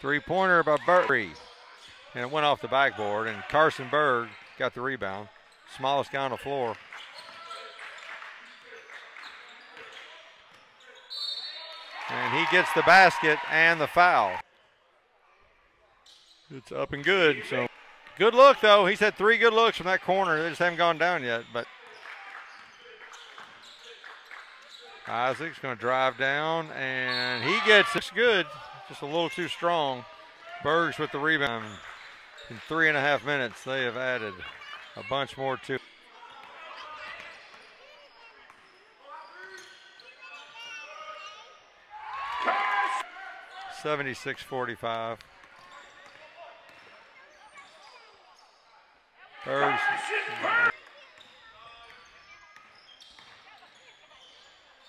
Three pointer by Berry. And it went off the backboard, and Carson Burgs got the rebound. Smallest guy on the floor. And he gets the basket and the foul. It's up and good. So good look though. He's had three good looks from that corner. They just haven't gone down yet. But Isaac's going to drive down, and he gets it's good. Just a little too strong. Burgs with the rebound. In three and a half minutes, they have added a bunch more to. Seventy-six forty-five. Burgs